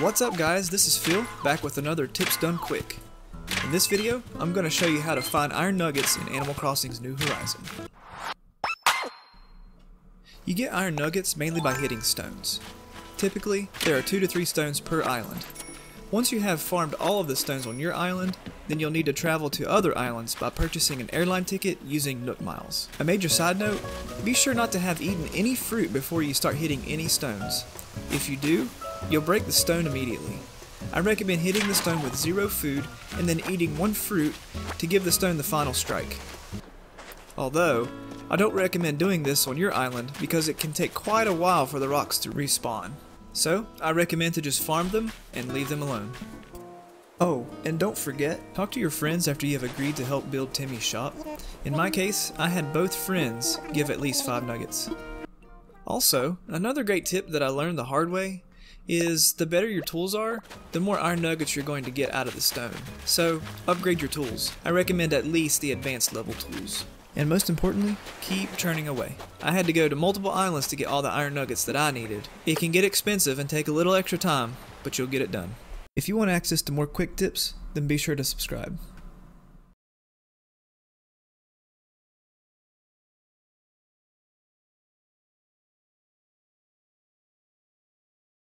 What's up guys, this is Phil, back with another Tips Done Quick. In this video, I'm going to show you how to find iron nuggets in Animal Crossing's New Horizon. You get iron nuggets mainly by hitting stones. Typically, there are 2 to 3 stones per island. Once you have farmed all of the stones on your island, then you'll need to travel to other islands by purchasing an airline ticket using Nook Miles. A major side note, be sure not to have eaten any fruit before you start hitting any stones. If you do, you'll break the stone immediately. I recommend hitting the stone with zero food and then eating one fruit to give the stone the final strike. Although, I don't recommend doing this on your island because it can take quite a while for the rocks to respawn. So, I recommend to just farm them and leave them alone. Oh, and don't forget, talk to your friends after you have agreed to help build Timmy's shop. In my case, I had both friends give at least 5 nuggets. Also, another great tip that I learned the hard way is the better your tools are, the more iron nuggets you're going to get out of the stone. So, upgrade your tools. I recommend at least the advanced level tools. And most importantly, keep churning away. I had to go to multiple islands to get all the iron nuggets that I needed. It can get expensive and take a little extra time, but you'll get it done. If you want access to more quick tips, then be sure to subscribe.